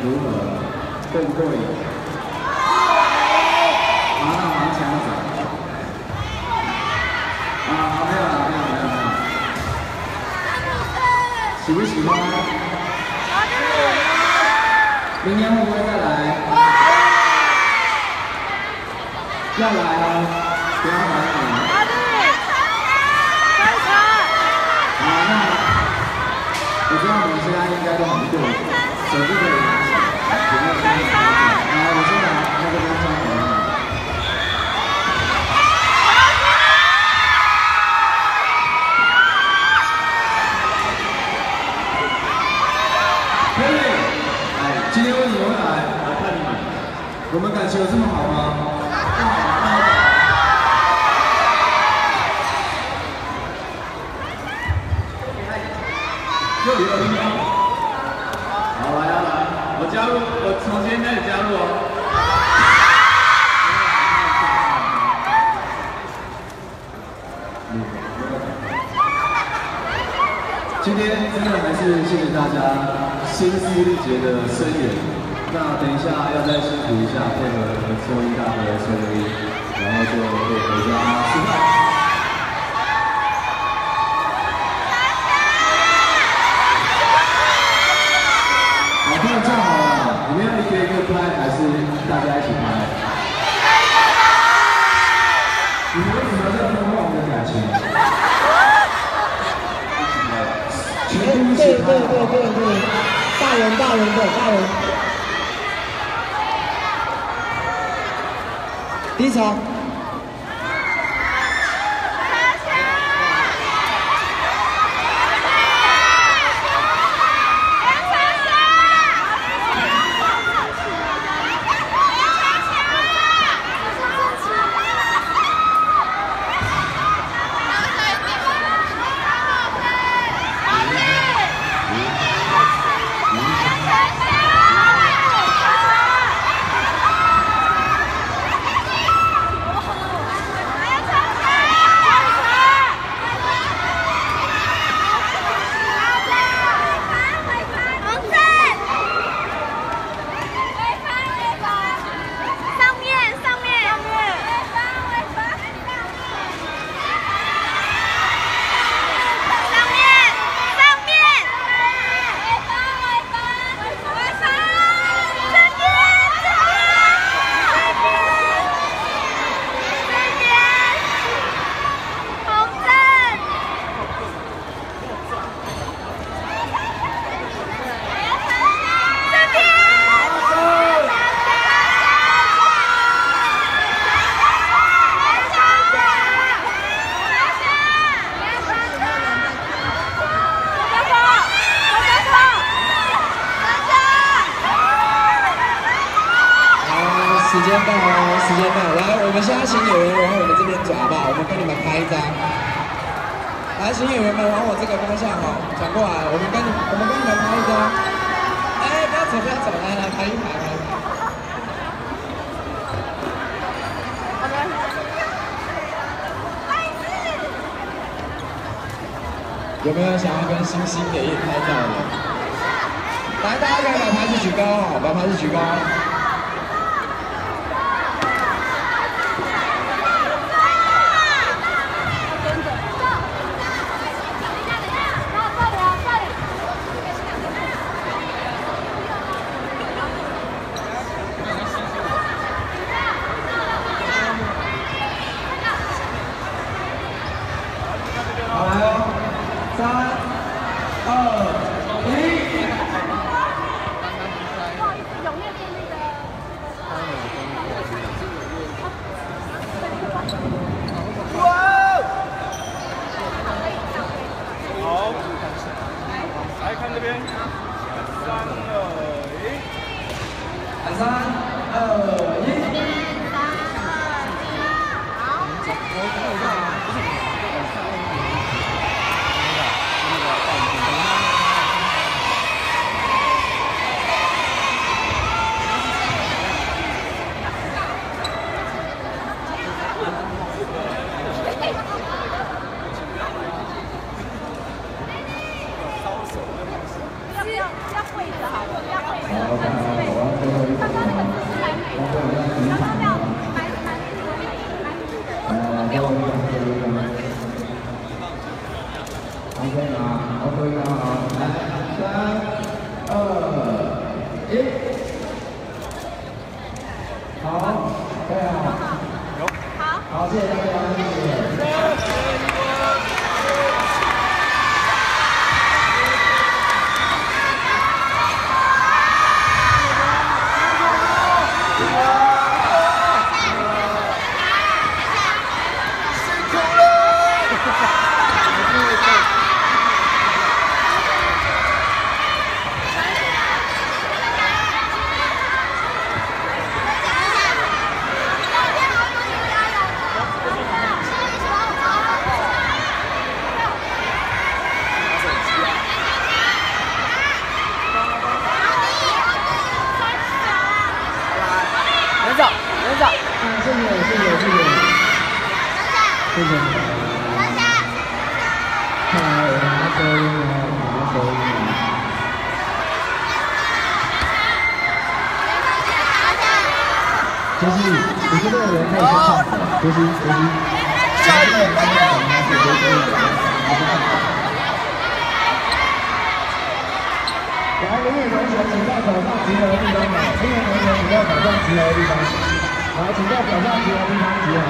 如何更过瘾？麻辣黄强者。啊，好，没有了，没有，没有，没有。喜不喜欢？明年会不会再来？要来啊！不要来啊！好，那我知道你们现在应该都很过，手机可以拿起来，不要担心。来，我先拿那个冰箱给你。可以。哎，今天为什么会来？来看你们。我们感情有这么好吗？又有了吗？好，来啊来，我加入，我从今天开始加入哦。今天真的还是谢谢大家心思力竭的声援。那等一下要再辛苦一下，配合收音大哥的收音，然后就可以回家吃饭。好，不然这样好了，你们要一个一个拍，还是大家一起拍？你们为什么要这样破坏我们的感情？全部一起对对对对对，大人大人的大人。第一场，上面上面上面，上面上面，尾巴尾巴尾巴尾巴，这边这边这边，红灯。这边。好，时间到了，时间到了，来，我们现在请演员往我们这边转，好不好？我们跟你们拍一张。来，请演员们往我这个方向哦，转过来，我们跟你，我们跟你们拍一张。哎，不要走，不要走，来来，拍一排，拍一排。有没有想要跟星星爷爷拍照的？来，大家可以把牌子举高，把牌子举高。好来哦，三、好，我们继。啊，好，各，来，三、二、一，好，非常好，好，谢谢大家。谢谢你。看来我拿收音了，我拿收音了。杰西，你这个人可以先唱歌。杰西，杰西，下一个人刚刚讲他是杰西，好不好？来，林野同学，请到手上集合的地方来。林野同学，请到手上集合的地方。来，请到手上集合的地方集合。